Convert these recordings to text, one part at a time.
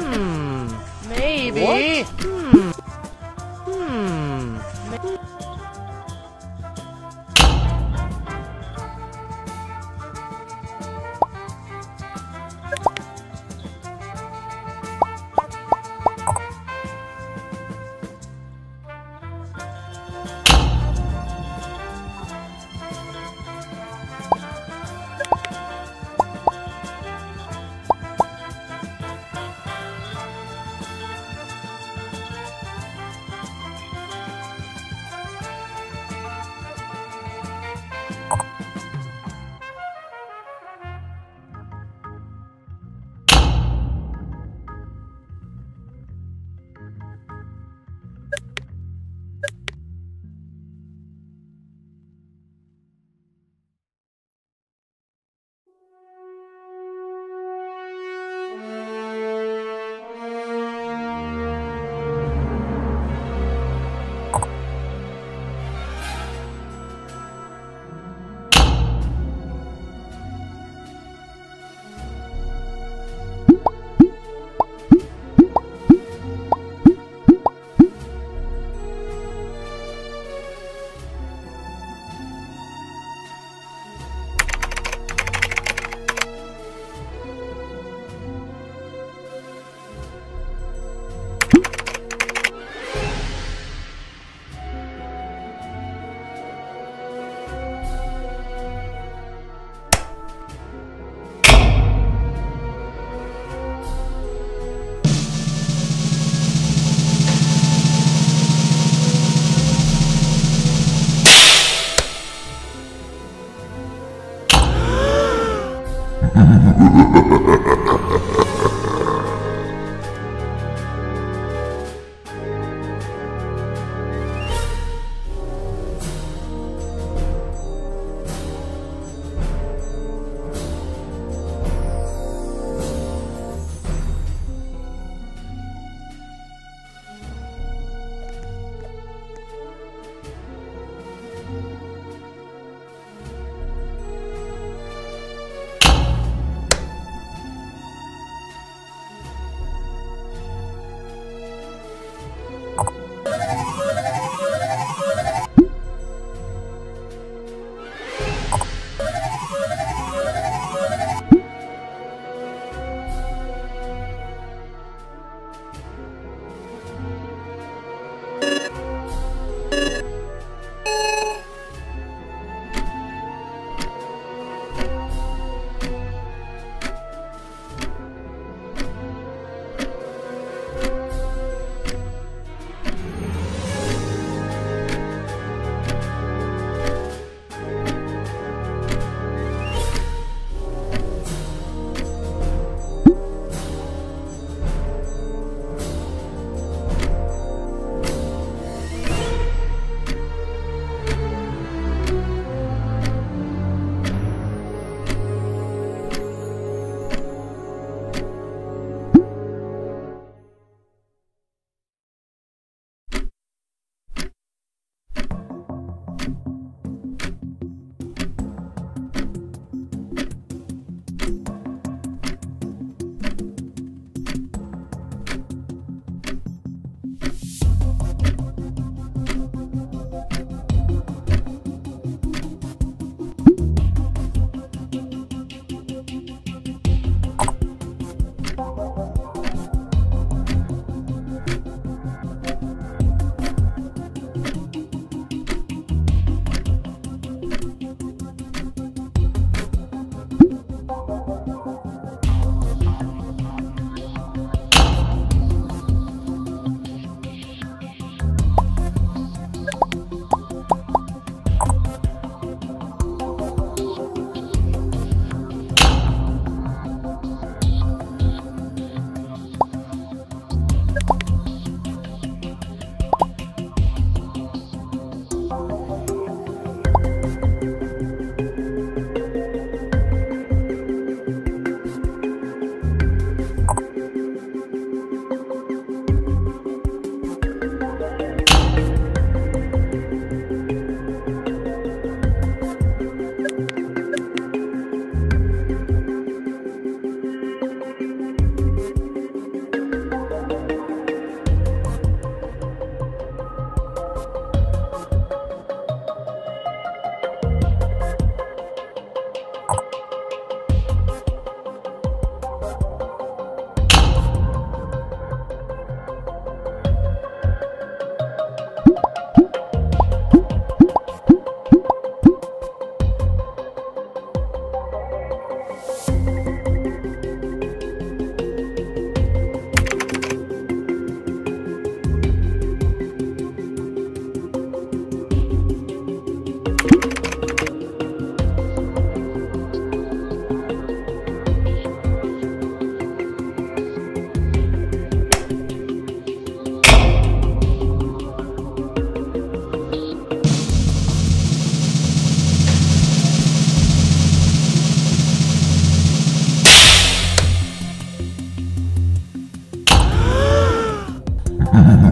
Hmm. Maybe. Hmm. Hmm.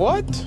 What?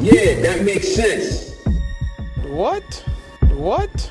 Yeah, that makes sense. What? What?